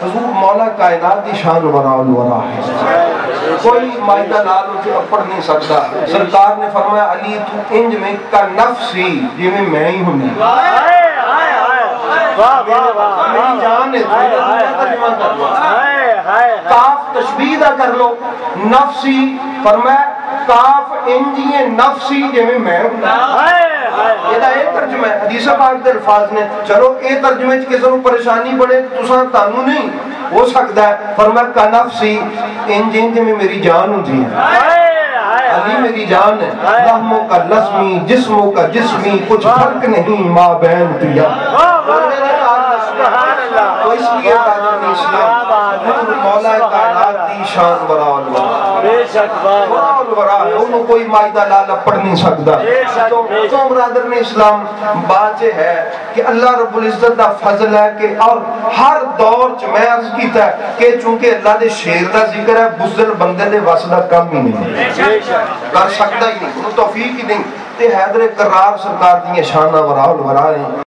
حضور مولا کائنات دی شان ورا الورا ہے کوئی مائدہ لال اسے اپڑ نہیں سکتا سرکار نے فرمایا علی تو انج میں کا نفسی جی میں میں ہی ہوں میری جان ہے تو یہ ترجمہ کر لو کاف تشبیح دا کر لو نفسی فرمایا کاف انجی نفسی جی میں میں ہوں ترجمہ ہے حدیثہ پاک دے الفاظ نے۔ چلو، اے ترجمے چ کسے نو پریشانی بڑے تساں تانوں نہیں، ہو سکتا ہے۔ فرمایا کا نفسی، انج انج میں میری جان ہوندی ہے۔ علی میری جان ہے۔ لحموں کا لسمی، جسموں کا جسمی، کچھ فرق نہیں، ماں بہن پیا تو اس لیے تعلیم اسلام، مولا کائنات دی شان ورا الورا بے شک ورا الورا ہے انہوں کوئی مائدہ لالا پڑھ نہیں سکتا تو تو برادر نے اسلام بات یہ ہے کہ اللہ رب العزت دا فضل ہے کہ اور ہر دور چ میں عرض کیتا ہے کہ چونکہ اللہ دے شیر دا ذکر ہے بزدل بندے دے واسطہ کم ہی نہیں کر سکتا ہی نہیں انہوں توفیق ہی نہیں تے حیدر کرار سرکار شانہ ورا الورا ہیں